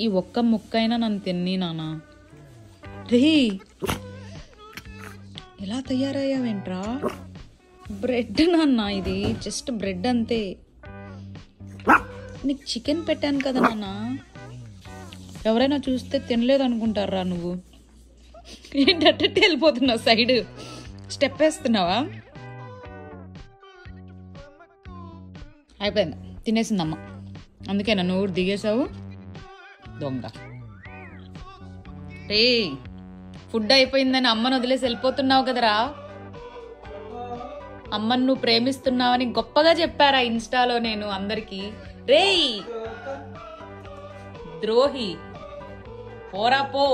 ఈ ఒక్క ముక్కైనా నన్ను తిన్ని నాన్న రే. ఎలా తయారయ్యావేంట్రా? బ్రెడ్ నాన్న ఇది జస్ట్ బ్రెడ్ అంతే. నీకు చికెన్ పెట్టాను కదా నాన్న. ఎవరైనా చూస్తే తినలేదు అనుకుంటారా నువ్వు ఏంటంటే వెళ్ళిపోతున్నావు సైడ్? స్టెప్ వేస్తున్నావా? అయిపోయింది. తినేసిందమ్మ. అందుకే నన్ను ఊరు దిగేసావు దొంగ. రే ఫుడ్ అయిపోయిందని అమ్మను వదిలేసి వెళ్ళిపోతున్నావు కదరా? అమ్మను నువ్వు ప్రేమిస్తున్నావని గొప్పగా చెప్పారా ఇన్స్టాలో నేను అందరికి? రేయ్! ద్రోహి పోరా పో.